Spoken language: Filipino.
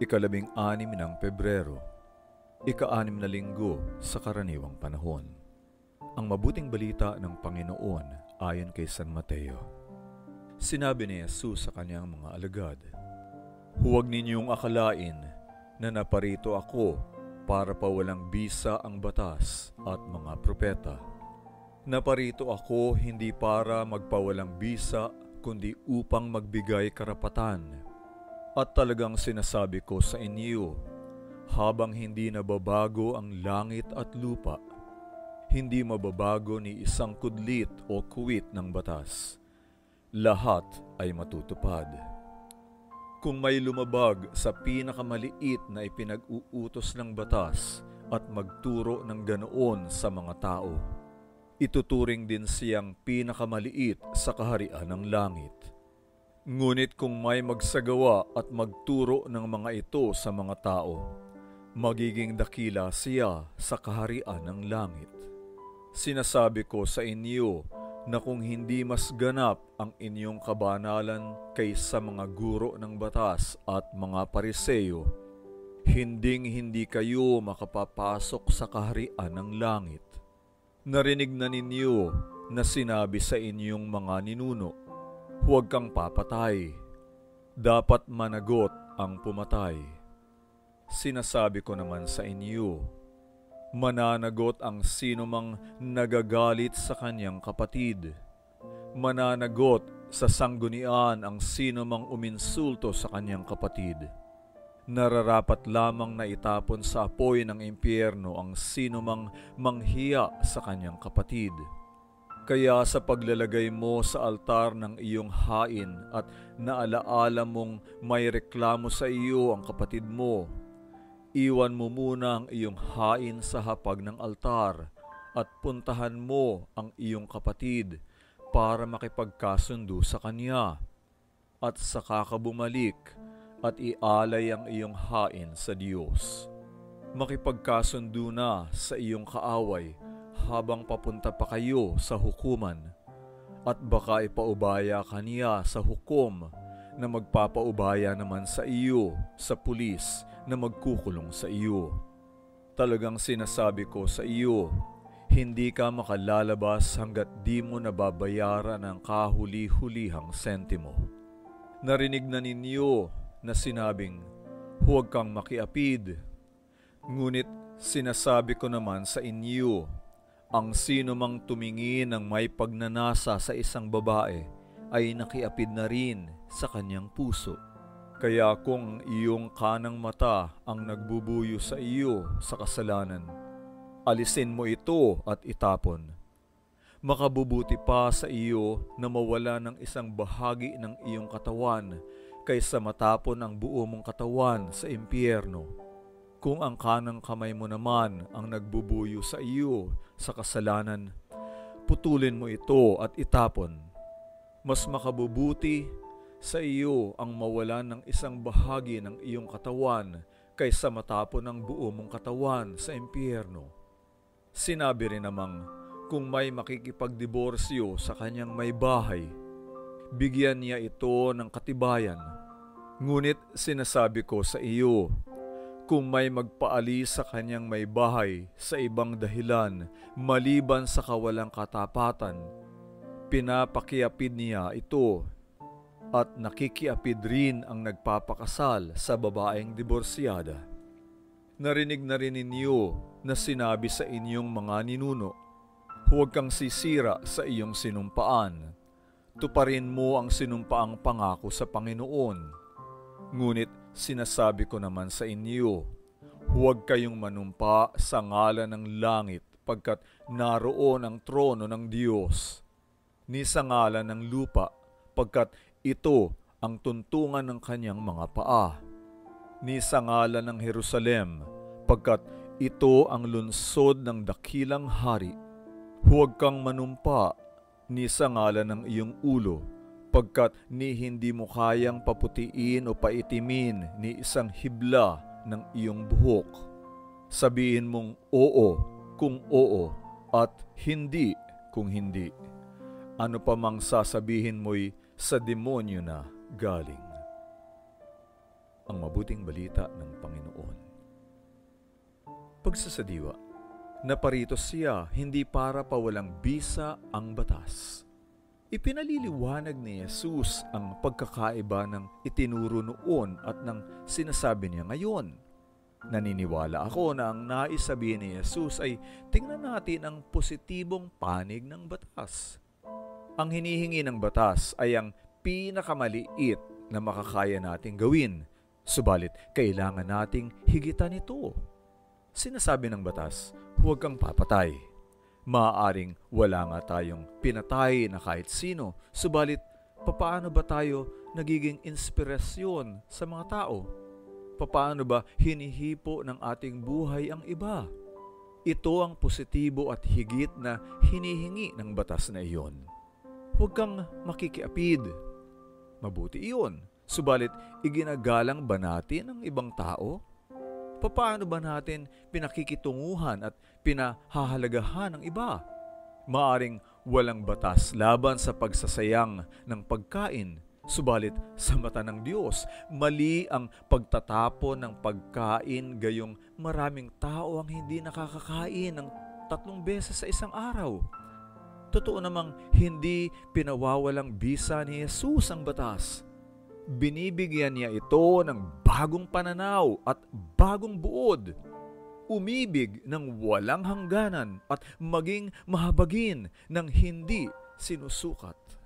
Ikalabing anim ng Pebrero, ika-anim na linggo sa karaniwang panahon. Ang mabuting balita ng Panginoon ayon kay San Mateo. Sinabi ni Jesus sa kanyang mga alagad, Huwag ninyong akalain na naparito ako para pawalang bisa ang batas at mga propeta. Naparito ako hindi para magpawalang bisa kundi upang magbigay karapatan at talagang sinasabi ko sa inyo, habang hindi nababago ang langit at lupa, hindi mababago ni isang kudlit o kuwit ng batas. Lahat ay matutupad. Kung may lumabag sa pinakamaliit na ipinag-uutos ng batas at magturo ng ganoon sa mga tao, ituturing din siyang pinakamaliit sa kaharian ng langit. Ngunit kung may magsagawa at magturo ng mga ito sa mga tao, magiging dakila siya sa kaharian ng langit. Sinasabi ko sa inyo na kung hindi mas ganap ang inyong kabanalan kaysa mga guro ng batas at mga pariseyo, hinding hindi kayo makapapasok sa kaharian ng langit. Narinig na ninyo na sinabi sa inyong mga ninuno, Huwag kang papatay. Dapat managot ang pumatay. Sinasabi ko naman sa inyo, mananagot ang sinumang nagagalit sa kanyang kapatid. Mananagot sa sanggunian ang sinumang uminsulto sa kanyang kapatid. Nararapat lamang na itapon sa apoy ng impyerno ang sinumang manghiya sa kanyang kapatid kaya sa paglalagay mo sa altar ng iyong hain at naalaala mong may reklamo sa iyo ang kapatid mo, iwan mo muna ang iyong hain sa hapag ng altar at puntahan mo ang iyong kapatid para makipagkasundo sa kanya at saka ka bumalik at ialay ang iyong hain sa Diyos. Makipagkasundo na sa iyong kaaway habang papunta pa kayo sa hukuman at baka ipaubaya kaniya sa hukom na magpapaubaya naman sa iyo sa pulis na magkukulong sa iyo. Talagang sinasabi ko sa iyo, hindi ka makalalabas hanggat di mo nababayaran ang kahuli-hulihang sentimo. Narinig na ninyo na sinabing, huwag kang makiapid. Ngunit sinasabi ko naman sa inyo ang sino mang tumingin ng may pagnanasa sa isang babae ay nakiapid na rin sa kanyang puso. Kaya kung iyong kanang mata ang nagbubuyo sa iyo sa kasalanan, alisin mo ito at itapon. Makabubuti pa sa iyo na mawala ng isang bahagi ng iyong katawan kaysa matapon ang buo mong katawan sa impyerno kung ang kanang kamay mo naman ang nagbubuyo sa iyo sa kasalanan, putulin mo ito at itapon. Mas makabubuti sa iyo ang mawalan ng isang bahagi ng iyong katawan kaysa matapon ang buo mong katawan sa impyerno. Sinabi rin namang, kung may makikipagdiborsyo sa kanyang may bahay, bigyan niya ito ng katibayan. Ngunit sinasabi ko sa iyo, kung may magpaalis sa kanyang may bahay sa ibang dahilan maliban sa kawalang katapatan, pinapakiapid niya ito at nakikiapid rin ang nagpapakasal sa babaeng diborsyada. Narinig na rin ninyo na sinabi sa inyong mga ninuno, huwag kang sisira sa iyong sinumpaan. Tuparin mo ang sinumpaang pangako sa Panginoon. Ngunit Sinasabi ko naman sa inyo, huwag kayong manumpa sa ngalan ng langit pagkat naroon ang trono ng Diyos, ni sa ngalan ng lupa pagkat ito ang tuntungan ng kanyang mga paa, ni sa ngalan ng Jerusalem pagkat ito ang lunsod ng dakilang hari. Huwag kang manumpa ni sa ngalan ng iyong ulo pagkat ni hindi mo kayang paputiin o paitimin ni isang hibla ng iyong buhok. Sabihin mong oo kung oo at hindi kung hindi. Ano pa mang sasabihin mo'y sa demonyo na galing. ang mabuting balita ng Panginoon. Pagsasadiwa, naparito siya hindi para pawalang bisa ang batas. Ipinaliliwanag ni Jesus ang pagkakaiba ng itinuro noon at ng sinasabi niya ngayon. Naniniwala ako na ang naisabihin ni Jesus ay tingnan natin ang positibong panig ng batas. Ang hinihingi ng batas ay ang pinakamaliit na makakaya nating gawin Subalit, kailangan nating higitan ito. Sinasabi ng batas, huwag kang papatay. Maaaring wala nga tayong pinatay na kahit sino, subalit papaano ba tayo nagiging inspirasyon sa mga tao? Papaano ba hinihipo ng ating buhay ang iba? Ito ang positibo at higit na hinihingi ng batas na iyon. Huwag kang makikiapid. Mabuti iyon Subalit, iginagalang ba natin ang ibang tao? Paano ba natin pinakikitunguhan at pinahahalagahan ang iba? Maaring walang batas laban sa pagsasayang ng pagkain, subalit sa mata ng Diyos, mali ang pagtatapon ng pagkain gayong maraming tao ang hindi nakakakain ng tatlong beses sa isang araw. Totoo namang hindi pinawawalang bisa ni Jesus ang batas binibigyan niya ito ng bagong pananaw at bagong buod. Umibig ng walang hangganan at maging mahabagin ng hindi sinusukat.